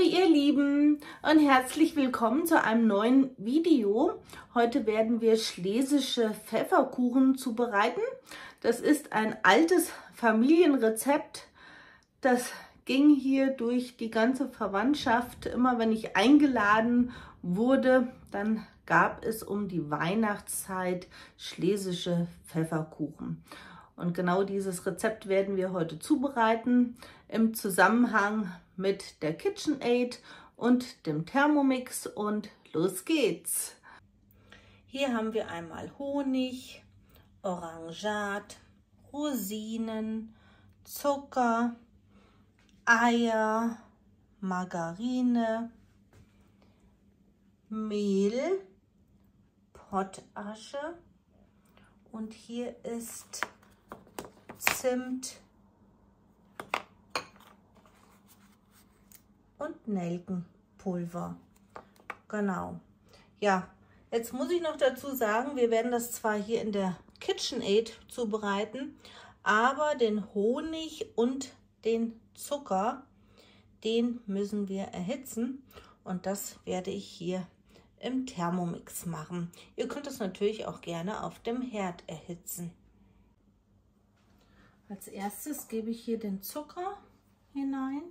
Hallo ihr Lieben und herzlich willkommen zu einem neuen Video. Heute werden wir schlesische Pfefferkuchen zubereiten. Das ist ein altes Familienrezept. Das ging hier durch die ganze Verwandtschaft. Immer wenn ich eingeladen wurde, dann gab es um die Weihnachtszeit schlesische Pfefferkuchen. Und genau dieses Rezept werden wir heute zubereiten im Zusammenhang mit der KitchenAid und dem Thermomix und los geht's. Hier haben wir einmal Honig, Orangat, Rosinen, Zucker, Eier, Margarine, Mehl, Pottasche und hier ist Zimt und Nelkenpulver. Genau. Ja, jetzt muss ich noch dazu sagen, wir werden das zwar hier in der KitchenAid zubereiten, aber den Honig und den Zucker, den müssen wir erhitzen und das werde ich hier im Thermomix machen. Ihr könnt es natürlich auch gerne auf dem Herd erhitzen. Als erstes gebe ich hier den Zucker hinein.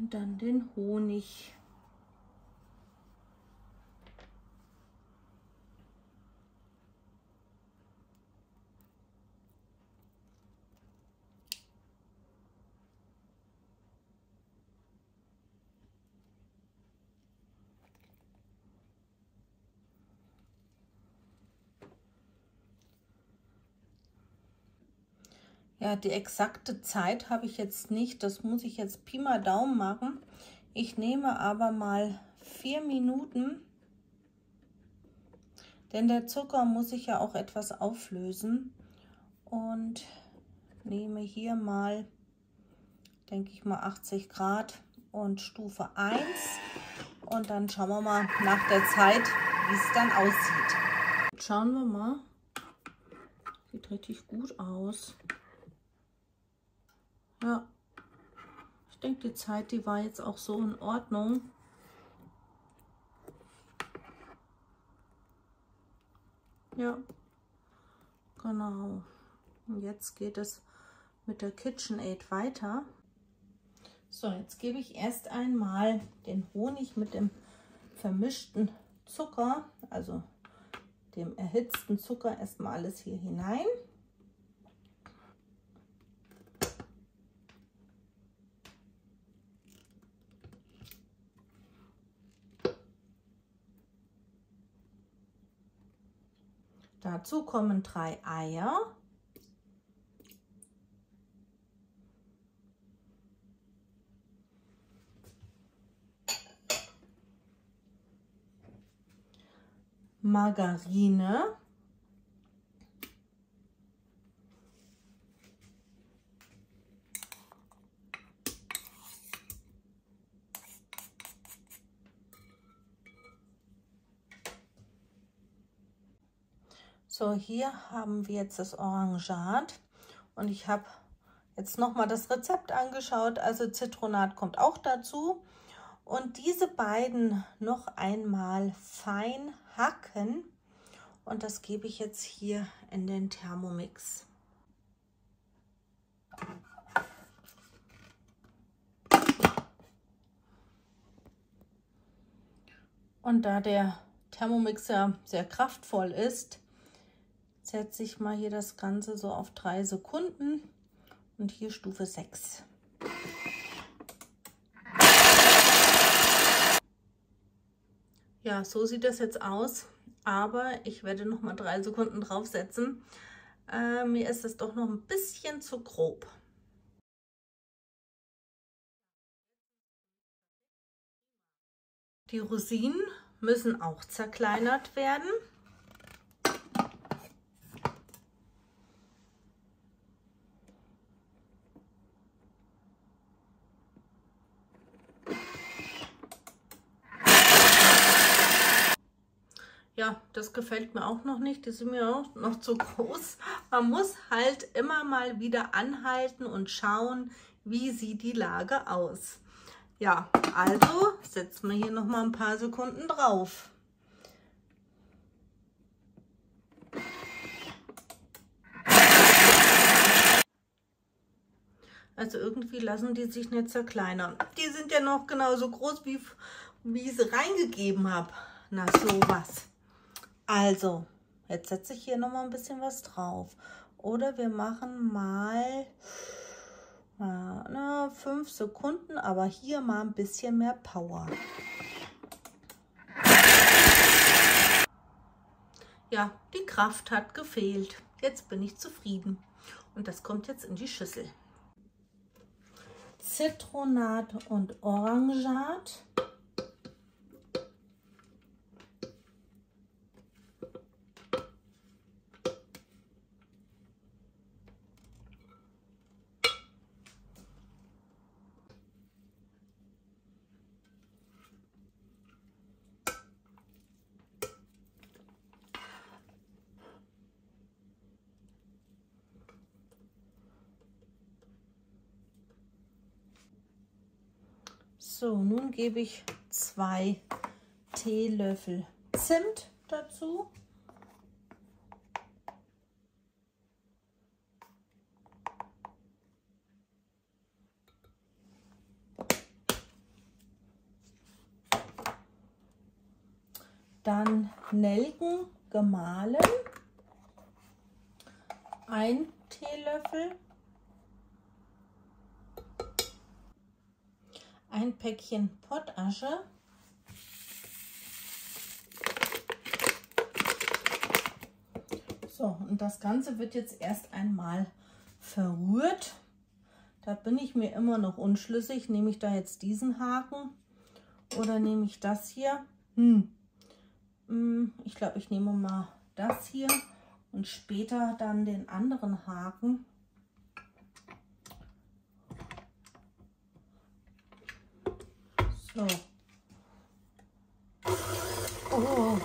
Und dann den Honig. Ja, die exakte Zeit habe ich jetzt nicht. Das muss ich jetzt Pi mal Daumen machen. Ich nehme aber mal vier Minuten, denn der Zucker muss sich ja auch etwas auflösen. Und nehme hier mal, denke ich mal, 80 Grad und Stufe 1. Und dann schauen wir mal nach der Zeit, wie es dann aussieht. Schauen wir mal. Sieht richtig gut aus. Ja. Ich denke, die Zeit, die war jetzt auch so in Ordnung. Ja, genau. Und jetzt geht es mit der KitchenAid weiter. So, jetzt gebe ich erst einmal den Honig mit dem vermischten Zucker, also dem erhitzten Zucker, erstmal alles hier hinein. Dazu kommen drei Eier. Margarine. So, hier haben wir jetzt das Orangat und ich habe jetzt nochmal das Rezept angeschaut, also Zitronat kommt auch dazu. Und diese beiden noch einmal fein hacken und das gebe ich jetzt hier in den Thermomix. Und da der Thermomix ja sehr kraftvoll ist, setze ich mal hier das Ganze so auf drei Sekunden und hier Stufe 6. Ja, so sieht das jetzt aus, aber ich werde noch mal drei Sekunden draufsetzen. Äh, mir ist es doch noch ein bisschen zu grob. Die Rosinen müssen auch zerkleinert werden. Ja, das gefällt mir auch noch nicht. Die sind mir auch noch zu groß. Man muss halt immer mal wieder anhalten und schauen, wie sieht die Lage aus. Ja, also setzen wir hier noch mal ein paar Sekunden drauf. Also irgendwie lassen die sich nicht zerkleinern. Die sind ja noch genauso groß, wie, wie ich sie reingegeben habe. Na sowas. Also, jetzt setze ich hier noch mal ein bisschen was drauf. Oder wir machen mal na, fünf Sekunden, aber hier mal ein bisschen mehr Power. Ja, die Kraft hat gefehlt. Jetzt bin ich zufrieden. Und das kommt jetzt in die Schüssel. Zitronat und Orangat. So, nun gebe ich zwei Teelöffel Zimt dazu. Dann Nelken gemahlen, ein Teelöffel. Ein Päckchen Pottasche. So, und das Ganze wird jetzt erst einmal verrührt. Da bin ich mir immer noch unschlüssig. Nehme ich da jetzt diesen Haken oder nehme ich das hier? Hm. hm ich glaube, ich nehme mal das hier und später dann den anderen Haken. So. Oh.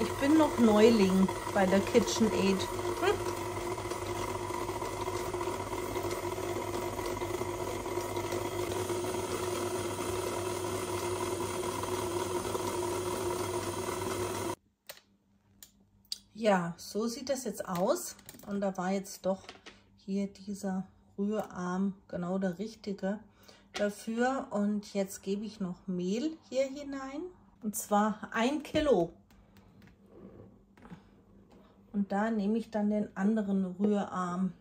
Ich bin noch Neuling bei der KitchenAid. Hm. Ja, so sieht das jetzt aus. Und da war jetzt doch hier dieser Rührarm genau der richtige dafür. Und jetzt gebe ich noch Mehl hier hinein. Und zwar ein Kilo. Und da nehme ich dann den anderen Rührarm.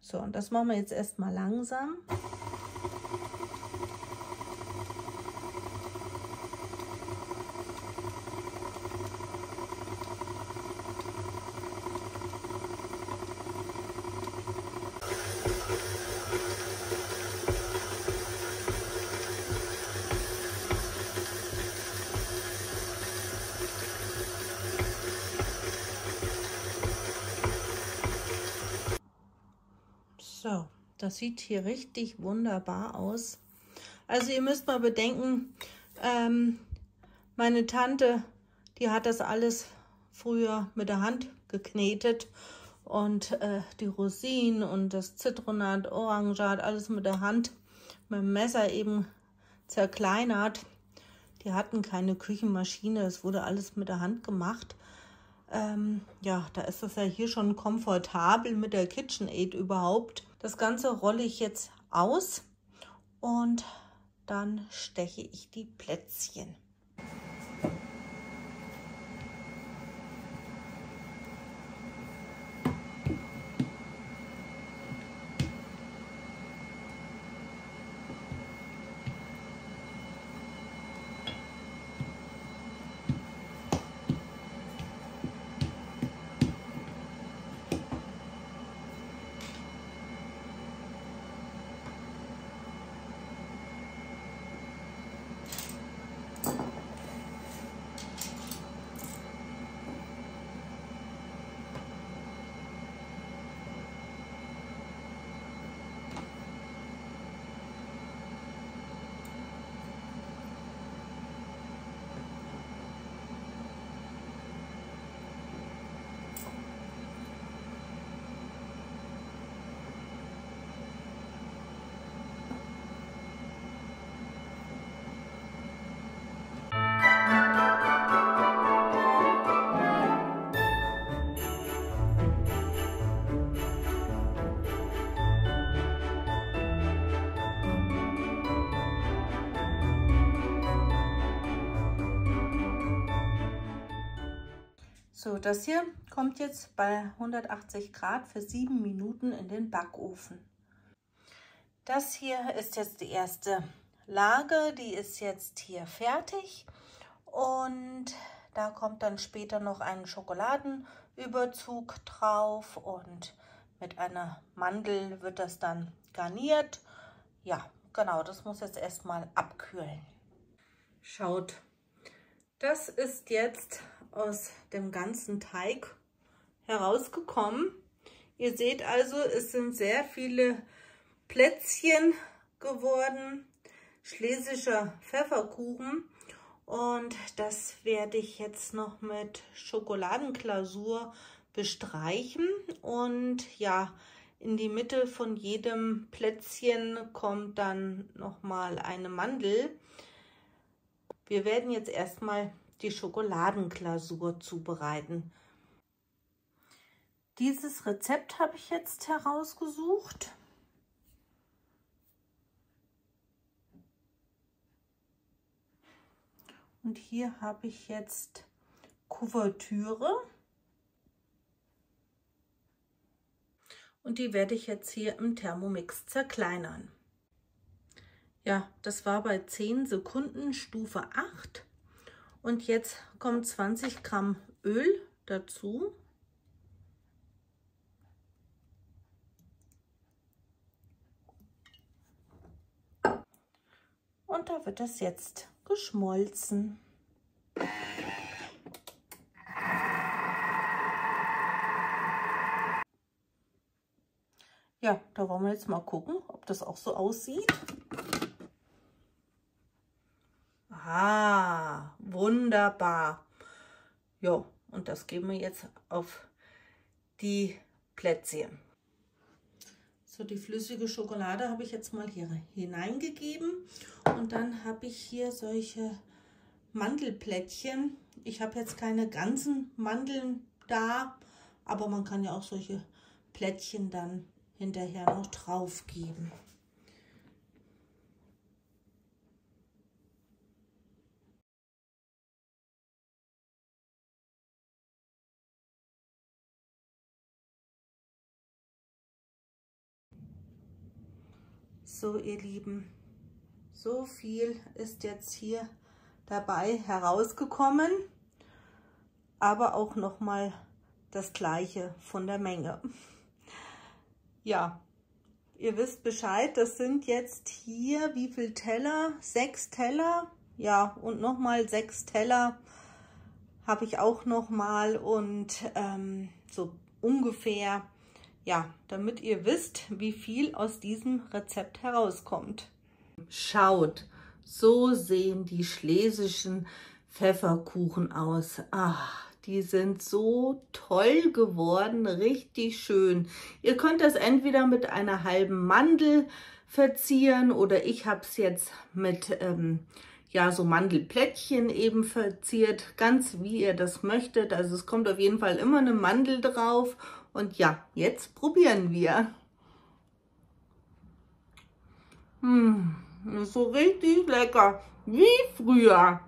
So, und das machen wir jetzt erstmal langsam. So, das sieht hier richtig wunderbar aus. Also ihr müsst mal bedenken, ähm, meine Tante, die hat das alles früher mit der Hand geknetet und äh, die Rosinen und das Zitronat, Orangat, alles mit der Hand, mit dem Messer eben zerkleinert. Die hatten keine Küchenmaschine, es wurde alles mit der Hand gemacht. Ähm, ja, da ist es ja hier schon komfortabel mit der KitchenAid überhaupt. Das Ganze rolle ich jetzt aus und dann steche ich die Plätzchen. So, das hier kommt jetzt bei 180 Grad für sieben Minuten in den Backofen. Das hier ist jetzt die erste Lage, die ist jetzt hier fertig und da kommt dann später noch ein Schokoladenüberzug drauf und mit einer Mandel wird das dann garniert. Ja, genau, das muss jetzt erstmal abkühlen. Schaut, das ist jetzt aus dem ganzen Teig herausgekommen. Ihr seht also, es sind sehr viele Plätzchen geworden, schlesischer Pfefferkuchen. Und das werde ich jetzt noch mit Schokoladenglasur bestreichen. Und ja, in die Mitte von jedem Plätzchen kommt dann nochmal eine Mandel. Wir werden jetzt erstmal die Schokoladenglasur zubereiten. Dieses Rezept habe ich jetzt herausgesucht. Und hier habe ich jetzt Kuvertüre. Und die werde ich jetzt hier im Thermomix zerkleinern. Ja, das war bei 10 Sekunden Stufe 8. Und jetzt kommen 20 Gramm Öl dazu. Und da wird das jetzt geschmolzen. Ja, da wollen wir jetzt mal gucken, ob das auch so aussieht. Ah, wunderbar. Ja, und das geben wir jetzt auf die Plätzchen. So, die flüssige Schokolade habe ich jetzt mal hier hineingegeben. Und dann habe ich hier solche Mandelplättchen. Ich habe jetzt keine ganzen Mandeln da, aber man kann ja auch solche Plättchen dann hinterher noch drauf geben. So, ihr Lieben, so viel ist jetzt hier dabei herausgekommen, aber auch noch mal das gleiche von der Menge. Ja, ihr wisst Bescheid, das sind jetzt hier wie viel Teller? Sechs Teller, ja, und noch mal sechs Teller habe ich auch noch mal und ähm, so ungefähr ja, damit ihr wisst, wie viel aus diesem Rezept herauskommt. Schaut, so sehen die schlesischen Pfefferkuchen aus. Ach, die sind so toll geworden, richtig schön. Ihr könnt das entweder mit einer halben Mandel verzieren oder ich habe es jetzt mit ähm, ja so Mandelplättchen eben verziert, ganz wie ihr das möchtet. Also es kommt auf jeden Fall immer eine Mandel drauf und ja, jetzt probieren wir. Hm, so richtig lecker, wie früher.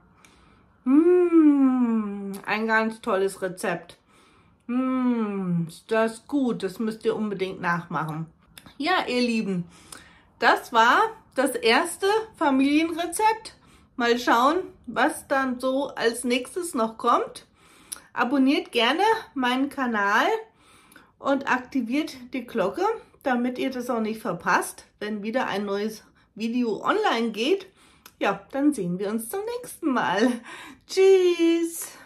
Hm, ein ganz tolles Rezept. Hm, ist das gut, das müsst ihr unbedingt nachmachen. Ja, ihr Lieben, das war das erste Familienrezept. Mal schauen, was dann so als nächstes noch kommt. Abonniert gerne meinen Kanal und aktiviert die Glocke, damit ihr das auch nicht verpasst, wenn wieder ein neues Video online geht. Ja, dann sehen wir uns zum nächsten Mal. Tschüss!